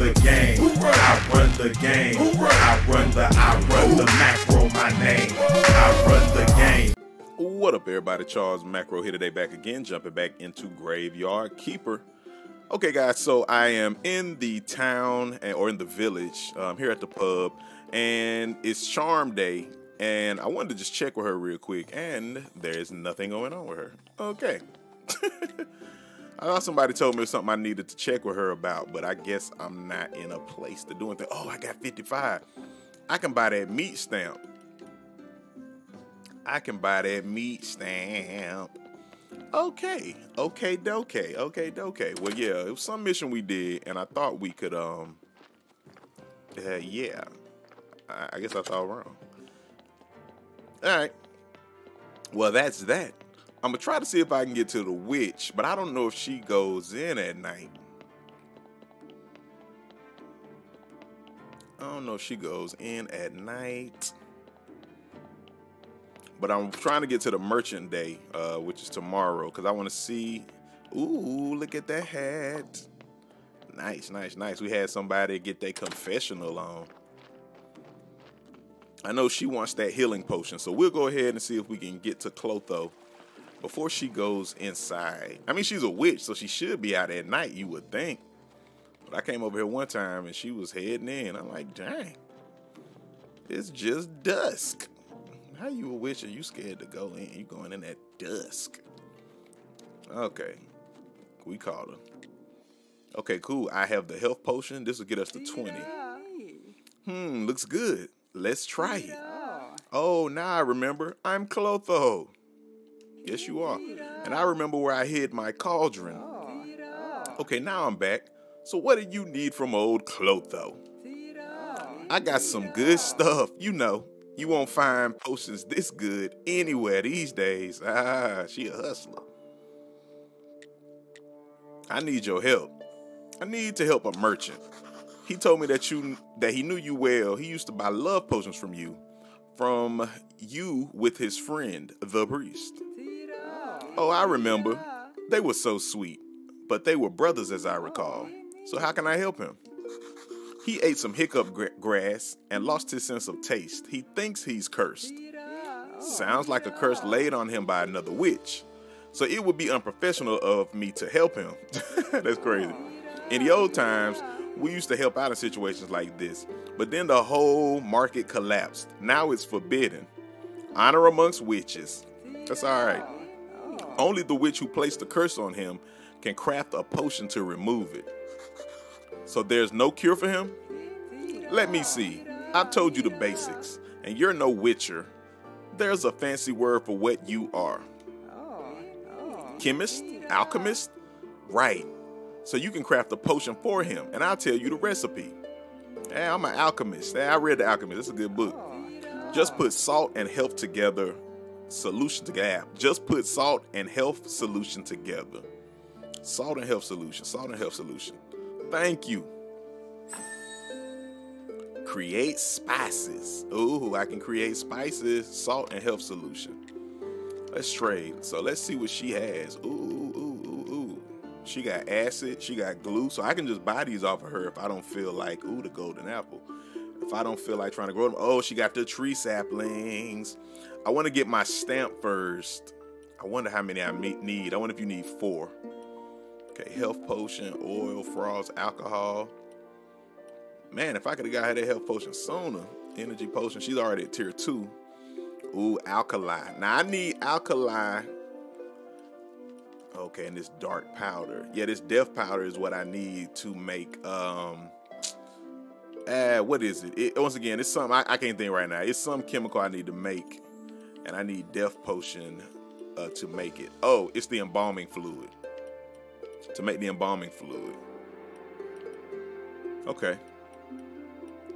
the game. I run the game. I run the, I run the macro, my name. I run the game. What up, everybody? Charles Macro here today, back again, jumping back into Graveyard Keeper. Okay, guys, so I am in the town or in the village um, here at the pub, and it's Charm Day, and I wanted to just check with her real quick, and there's nothing going on with her. Okay. I thought somebody told me something I needed to check with her about, but I guess I'm not in a place to do anything. Oh, I got 55. I can buy that meat stamp. I can buy that meat stamp. Okay, okay, okay, okay, okay. Well, yeah, it was some mission we did, and I thought we could, um, uh, yeah. I, I guess I thought wrong. All right. Well, that's that. I'm gonna try to see if I can get to the witch, but I don't know if she goes in at night. I don't know if she goes in at night. But I'm trying to get to the merchant day, uh, which is tomorrow, because I want to see. Ooh, look at that hat. Nice, nice, nice. We had somebody get their confessional on. I know she wants that healing potion, so we'll go ahead and see if we can get to Clotho before she goes inside. I mean, she's a witch, so she should be out at night, you would think. But I came over here one time and she was heading in. I'm like, dang, it's just dusk. How you a witch and you scared to go in? You going in at dusk. Okay. We called her. Okay, cool. I have the health potion. This will get us to 20. Hmm, looks good. Let's try it. Oh, now I remember. I'm Clotho. Yes, you are. And I remember where I hid my cauldron. Okay, now I'm back. So what do you need from old Clotho? I got some good stuff, you know. You won't find potions this good anywhere these days. Ah, she a hustler. I need your help. I need to help a merchant. He told me that you that he knew you well. He used to buy love potions from you, from you with his friend, the priest. Oh, I remember. They were so sweet, but they were brothers as I recall. So how can I help him? He ate some hiccup gra grass and lost his sense of taste. He thinks he's cursed. Sounds like a curse laid on him by another witch. So it would be unprofessional of me to help him. That's crazy. In the old times, we used to help out in situations like this, but then the whole market collapsed. Now it's forbidden. Honor amongst witches. That's all right. Only the witch who placed the curse on him can craft a potion to remove it. So there's no cure for him? Let me see. I've told you the basics, and you're no witcher. There's a fancy word for what you are. Chemist? Alchemist? Right. So you can craft a potion for him, and I'll tell you the recipe. Hey, I'm an alchemist. Hey, I read The Alchemist. It's a good book. Just put salt and health together. Solution together. Just put salt and health solution together. Salt and health solution. Salt and health solution. Thank you. Create spices. Ooh, I can create spices, salt, and health solution. Let's trade. So let's see what she has. Ooh, ooh, ooh, ooh. She got acid. She got glue. So I can just buy these off of her if I don't feel like, ooh, the golden apple. If I don't feel like trying to grow them. Oh, she got the tree saplings. I want to get my stamp first. I wonder how many I need. I wonder if you need four. Okay, health potion, oil, frost, alcohol. Man, if I could have got her that health potion sooner, energy potion, she's already at tier two. Ooh, alkali. Now I need alkali. Okay, and this dark powder. Yeah, this death powder is what I need to make. Um, uh, what is it? it once again, it's something I, I, can't think right now. It's some chemical I need to make, and I need death potion uh, to make it. Oh, it's the embalming fluid to make the embalming fluid. Okay.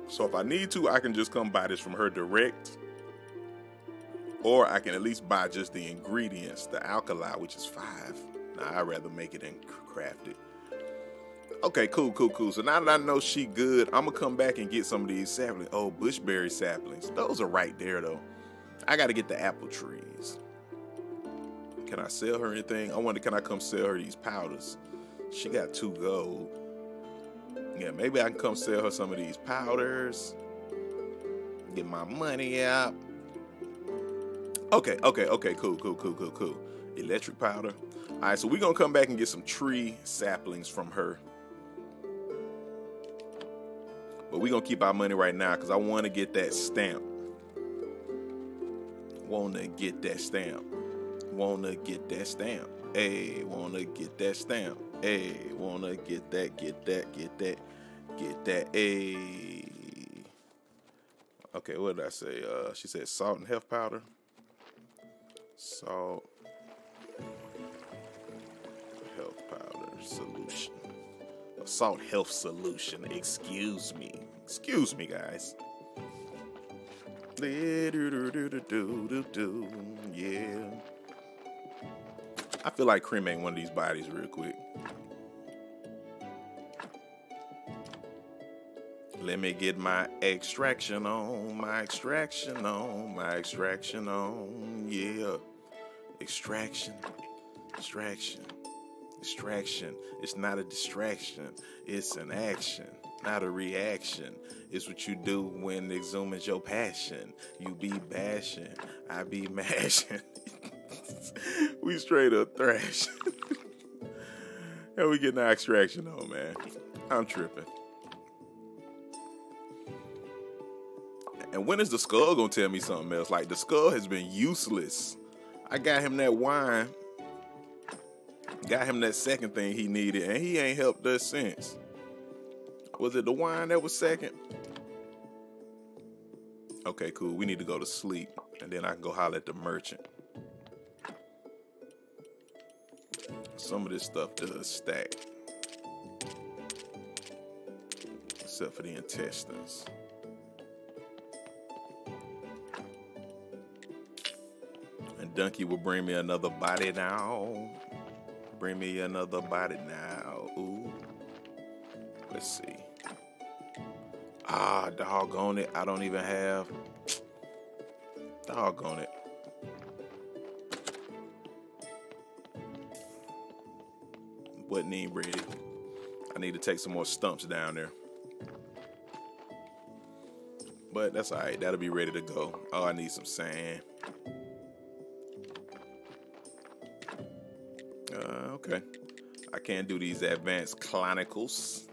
So if I need to, I can just come buy this from her direct. Or I can at least buy just the ingredients, the alkali, which is five. Now, I'd rather make it and craft it. Okay, cool, cool, cool. So now that I know she good, I'm gonna come back and get some of these saplings. Oh, bushberry saplings. Those are right there though. I gotta get the apple trees. Can I sell her anything? I wonder, can I come sell her these powders? She got two gold. Yeah, maybe I can come sell her some of these powders. Get my money out. Okay, okay, okay, cool, cool, cool, cool, cool. Electric powder. All right, so we're gonna come back and get some tree saplings from her. But we're gonna keep our money right now because I wanna get that stamp. Wanna get that stamp. Wanna get that stamp. Hey, wanna get that stamp. Hey, wanna get that, get that, get that, get that. Hey. Okay, what did I say? Uh, she said salt and health powder. Salt. Health powder solution. Salt health solution. Excuse me. Excuse me, guys. Yeah. I feel like cremating one of these bodies real quick. Let me get my extraction on, my extraction on, my extraction on, yeah. Extraction, extraction, extraction. It's not a distraction, it's an action, not a reaction. It's what you do when exhuming your passion. You be bashing, I be mashing. we straight up thrash. and we getting our extraction on, man. I'm tripping. And when is the skull gonna tell me something else? Like the skull has been useless. I got him that wine, got him that second thing he needed, and he ain't helped us since. Was it the wine that was second? Okay, cool. We need to go to sleep, and then I can go holler at the merchant. Some of this stuff does stack. Except for the intestines. And Donkey will bring me another body now. Bring me another body now. Ooh. Let's see. Ah, doggone it. I don't even have. Doggone it. wasn't even ready. I need to take some more stumps down there. But that's all right. That'll be ready to go. Oh, I need some sand. Uh, okay. I can't do these advanced chronicles.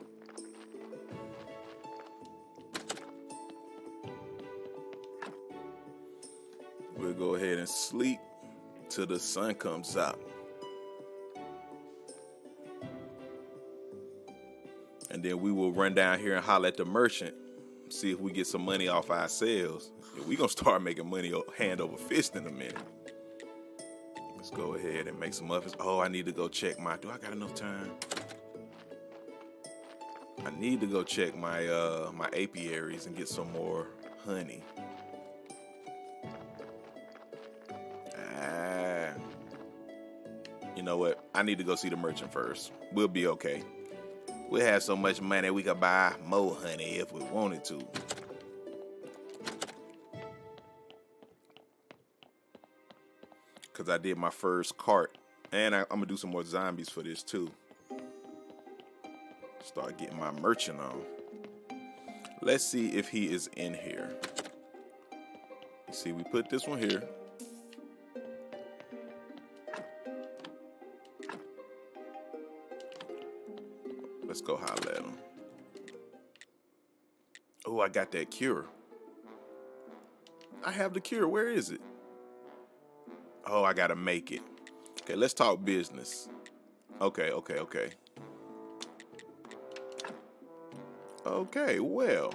We'll go ahead and sleep till the sun comes out. and then we will run down here and holler at the merchant, see if we get some money off our sales. we gonna start making money hand over fist in a minute. Go ahead and make some muffins. Oh, I need to go check my. Do I got enough time? I need to go check my uh my apiaries and get some more honey. Ah. You know what? I need to go see the merchant first. We'll be okay we have so much money we could buy more honey if we wanted to. Cause I did my first cart. And I, am gonna do some more zombies for this too. Start getting my merchant on. Let's see if he is in here. See, we put this one here. Let's go at him. Oh, I got that cure. I have the cure. Where is it? Oh, I gotta make it. Okay, let's talk business. Okay, okay, okay. Okay, well.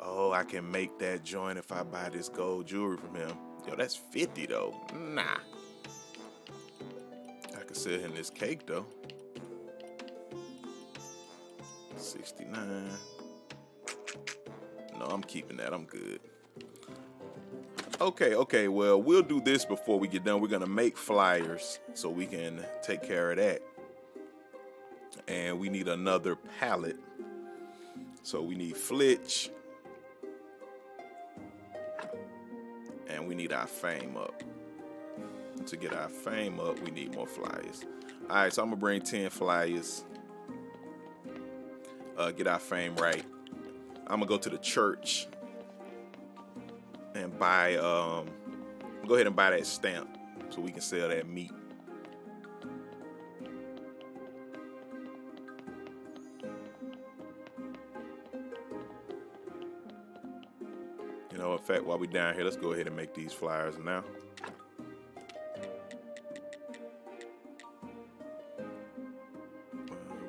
Oh, I can make that joint if I buy this gold jewelry from him. Yo, that's 50 though. Nah. I can sell him this cake though. 69. No, I'm keeping that. I'm good. Okay, okay. Well, we'll do this before we get done. We're going to make flyers so we can take care of that. And we need another pallet. So we need Flitch. And we need our fame up. To get our fame up, we need more flyers. All right, so I'm going to bring 10 flyers. uh, get our fame right. I'm gonna go to the church and buy. Um, go ahead and buy that stamp so we can sell that meat. You know, in fact, while we're down here, let's go ahead and make these flyers now. Uh,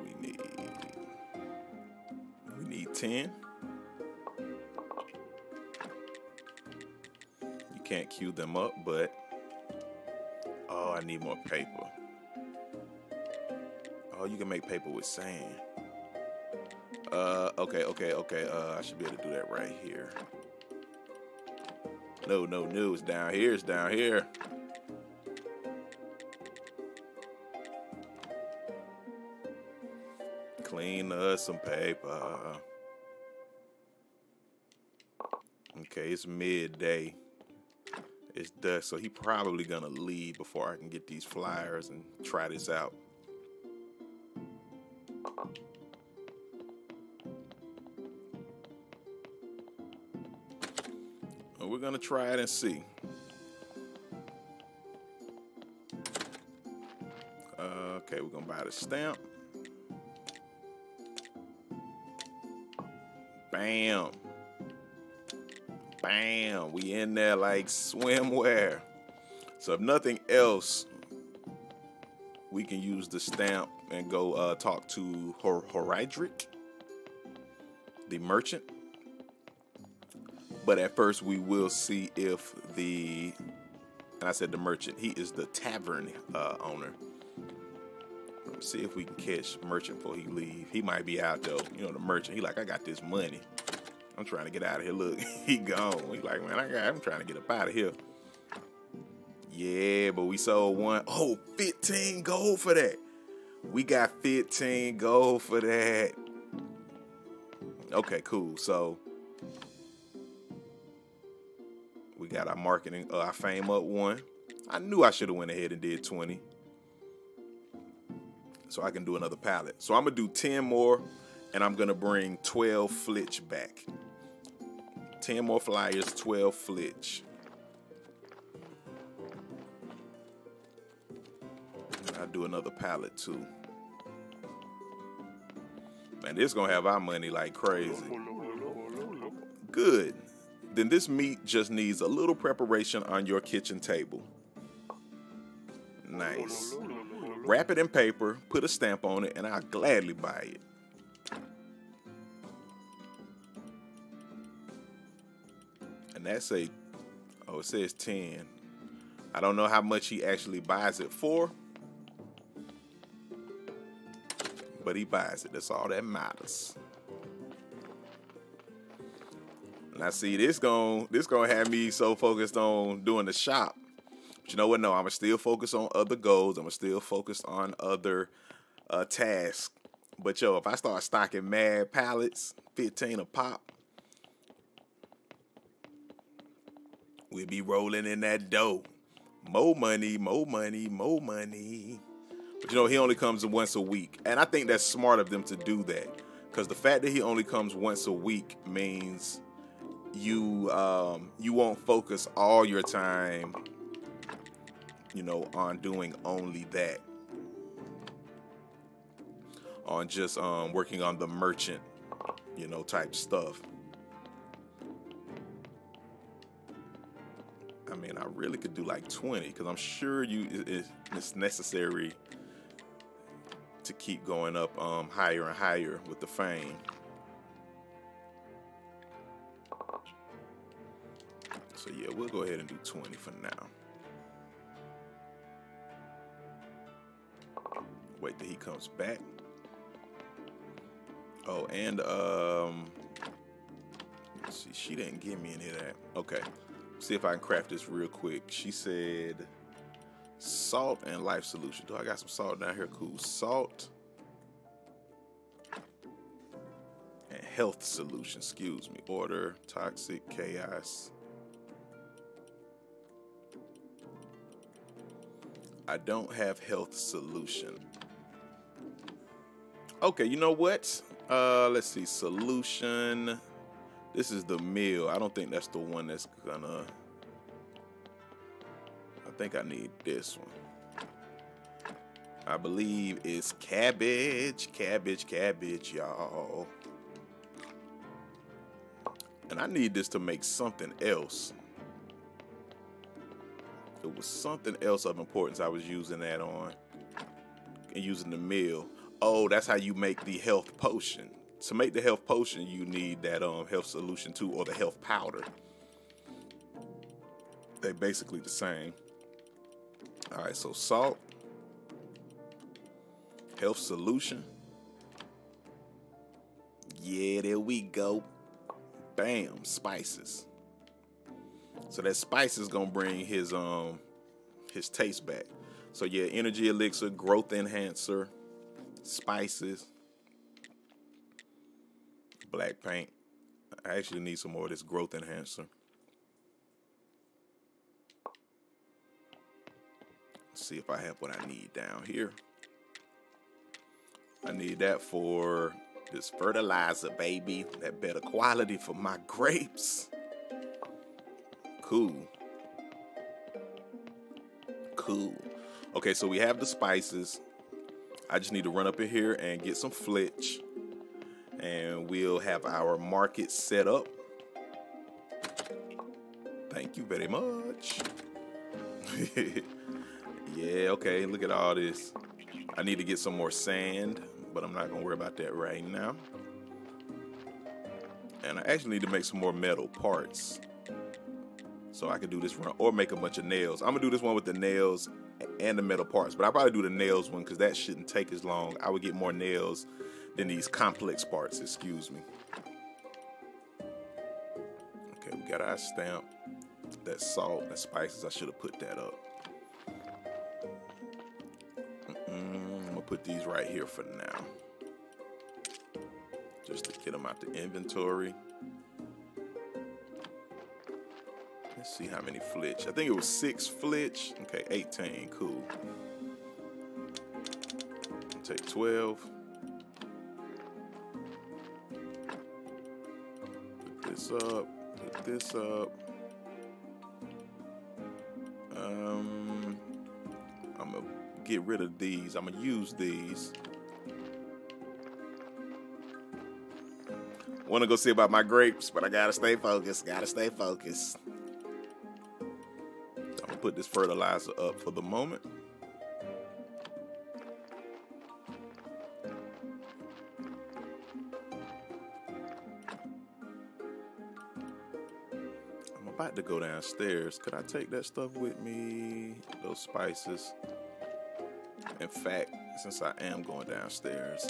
we need we need 10. Can't queue them up, but oh, I need more paper. Oh, you can make paper with sand. Uh, okay, okay, okay. Uh, I should be able to do that right here. No, no, no. It's down here. It's down here. Clean us some paper. Okay, it's midday. It's dusk, so he probably gonna leave before I can get these flyers and try this out. Well, we're gonna try it and see. Okay, we're gonna buy the stamp. Bam. Bam. We in there like swimwear. So if nothing else, we can use the stamp and go uh, talk to Hor- Horadric, the merchant. But at first, we will see if the, and I said the merchant, he is the tavern uh, owner. Let's see if we can catch merchant before he leave. He might be out though. You know, the merchant. He like, I got this money. I'm trying to get out of here. Look, he gone. He like, man, I got, I'm trying to get up out of here. Yeah, but we sold one. Oh, 15 gold for that. We got 15 gold for that. Okay, cool. So we got our marketing, uh, our fame up one. I knew I should have went ahead and did 20. So I can do another pallet. So I'm gonna do 10 more and I'm gonna bring 12 flitch back. 10 more flyers, 12 flitch. And I'll do another pallet too. Man, this gonna have our money like crazy. Good. Then this meat just needs a little preparation on your kitchen table. Nice. Wrap it in paper, put a stamp on it, and I'll gladly buy it. And that's a, oh, it says 10. I don't know how much he actually buys it for, but he buys it. That's all that matters. Now see, this going this gonna have me so focused on doing the shop. But you know what? No, I'm still focus on other goals. I'm still focus on other uh, tasks. But yo, if I start stocking mad pallets, 15 a pop, we'll be rolling in that dough. More money, more money, more money. But you know, he only comes once a week. And I think that's smart of them to do that. Because the fact that he only comes once a week means you um, you won't focus all your time, you know, on doing only that. On just um, working on the merchant, you know, type stuff. Mean, I really could do like 20 because I'm sure you it, it's necessary to keep going up um, higher and higher with the fame. So yeah, we'll go ahead and do 20 for now. Wait till he comes back. Oh, and um, see, she didn't give me any of that. Okay, see if I can craft this real quick. She said salt and life solution. Do I got some salt down here? Cool. Salt and health solution. Excuse me. Order toxic chaos. I don't have health solution. Okay, you know what? Uh, let's see. Solution. This is the meal. I don't think that's the one that's gonna. I think I need this one. I believe it's cabbage, cabbage, cabbage, y'all. And I need this to make something else. It was something else of importance I was using that on. And using the meal. Oh, that's how you make the health potion. To make the health potion, you need that um health solution too, or the health powder. They basically the same. All right, so salt, health solution. Yeah, there we go. Bam, spices. So that spice is gonna bring his um his taste back. So yeah, energy elixir, growth enhancer, spices, black paint. I actually need some more of this growth enhancer. Let's see if I have what I need down here. I need that for this fertilizer, baby. That better quality for my grapes. Cool. Cool. Okay, so we have the spices. I just need to run up in here and get some flitch. And we'll have our market set up. Thank you very much. yeah, okay, look at all this. I need to get some more sand, but I'm not to worry about that right now. And I actually need to make some more metal parts so I can do this run or make a bunch of nails. I'm gonna do this one with the nails and the metal parts, but I'll probably do the nails one because that shouldn't take as long. I would get more nails than these complex parts, excuse me. Okay, we got our stamp, that salt and spices. I should have put that up. I'm gonna put these right here for now. Just to get them out the inventory. Let's see how many flitch. I think it was six flitch. Okay, 18. Cool. take 12. This up. Put this up. Um, I'm gonna get rid of these. I'm gonna use these. Want to go see about my grapes, but I gotta stay focused. Gotta stay focused I'm gonna put this fertilizer up for the moment. I'm to go downstairs. Could I take that stuff with me? Those spices. In fact, since I am going downstairs,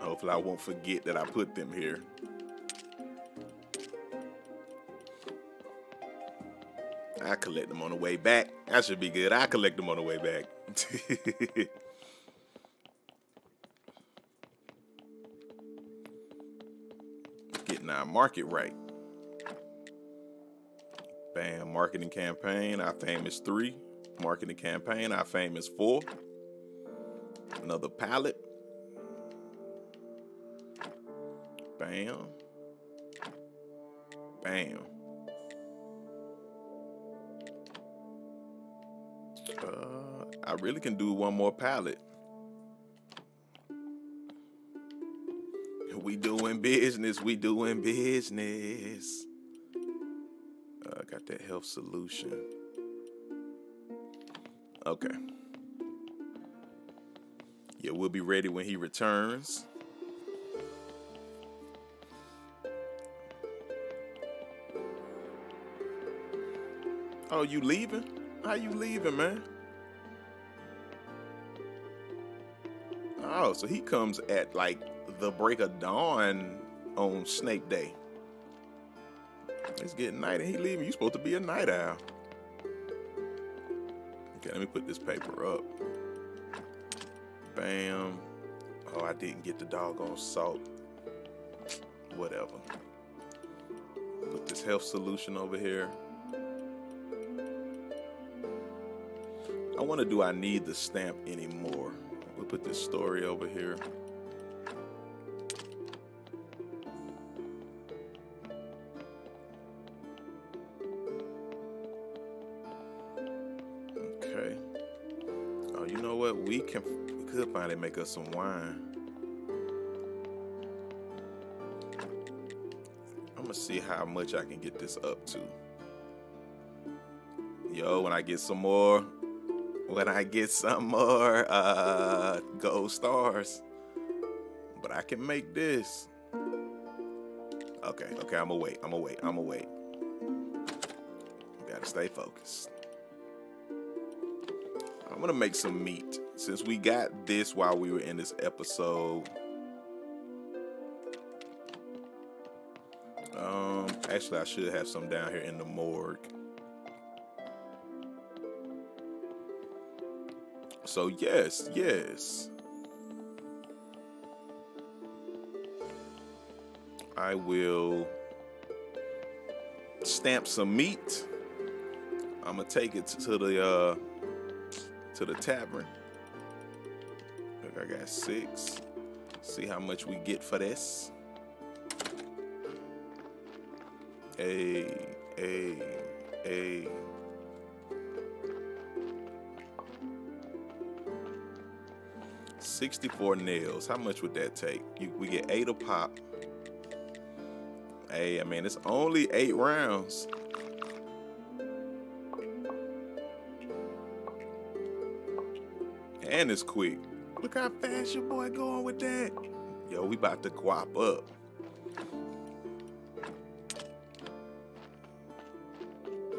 Hopefully I won't forget that I put them here. I collect them on the way back. That should be good. I collect them on the way back. Our market right. Bam, marketing campaign. Our famous three. Marketing campaign. Our famous four. Another pallet. Bam. Bam. Uh, I really can do one more pallet. We doing business. We doing business. Uh, got that health solution. Okay. Yeah, we'll be ready when he returns. Oh, you leaving? How you leaving, man? Oh, so he comes at like the break of dawn on Snake Day. It's getting night and he leaving. You supposed to be a night owl. Okay, let me put this paper up. Bam. Oh, I didn't get the doggone salt. Whatever. Put this health solution over here. I wonder, do I need the stamp anymore? We'll put this story over here. Could finally make us some wine. I'm gonna see how much I can get this up to. Yo, when I get some more, when I get some more uh gold stars. But I can make this. Okay, okay, I'm gonna wait. I'm gonna wait. I'm gonna wait. Gotta stay focused. I'm gonna make some meat since we got this while we were in this episode. Um, actually, I should have some down here in the morgue. So yes, yes. I will stamp some meat. I'm gonna take it to the uh to the tavern. I got six. See how much we get for this. A a a Sixty-four nails. How much would that take? You, we get eight a pop. Hey, I mean it's only eight rounds. And it's quick. Look how fast your boy going with that. Yo, we about to guap up.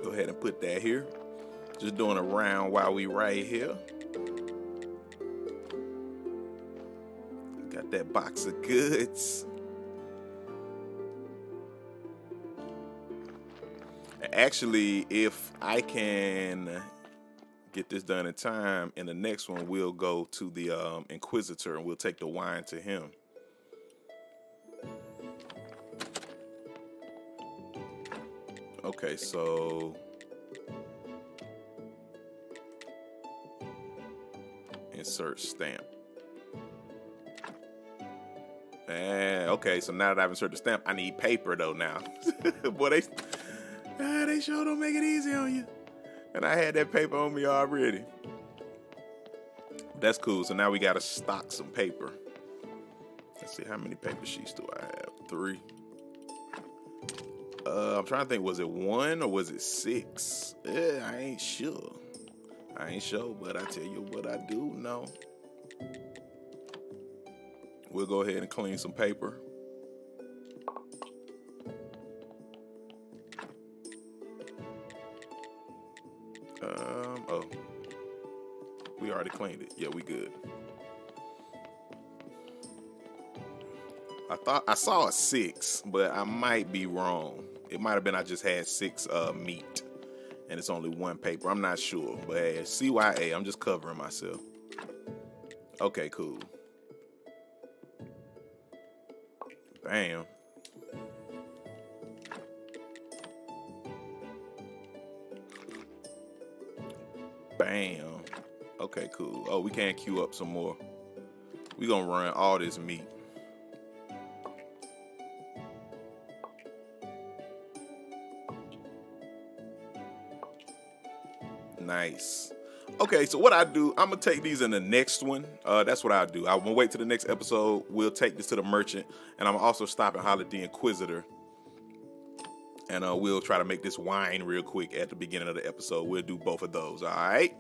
Go ahead and put that here. Just doing a round while we right here. Got that box of goods. Actually, if I can get this done in time. And the next one, we'll go to the um, Inquisitor and we'll take the wine to him. Okay, so insert stamp. And okay, so now that I've inserted the stamp, I need paper though now. Boy, they ah, they sure don't make it easy on you. And I had that paper on me already. That's cool. So now we got to stock some paper. Let's see, how many paper sheets do I have? Three. Uh, I'm trying to think, was it one or was it six? Yeah, I ain't sure. I ain't sure, but I tell you what I do know. We'll go ahead and clean some paper. It. Yeah, we good. I thought I saw a six, but I might be wrong. It might have been I just had six uh, meat, and it's only one paper. I'm not sure, but hey, CYA, I'm just covering myself. Okay, cool. Bam. Bam. Okay, cool. Oh, we can't queue up some more. We gonna run all this meat. Nice. Okay, so what I do, I'm gonna take these in the next one. Uh, that's what I do. I'm gonna wait to the next episode. We'll take this to the merchant, and I'm also stopping Holiday Inquisitor, and uh, we'll try to make this wine real quick at the beginning of the episode. We'll do both of those. All right.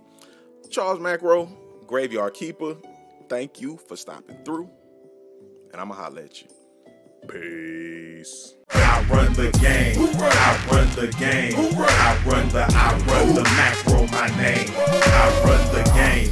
Charles Macro, Graveyard Keeper. Thank you for stopping through, and I'm gonna holler at you. Peace. I run the game. I run the game. I run the I run the macro my name. I run the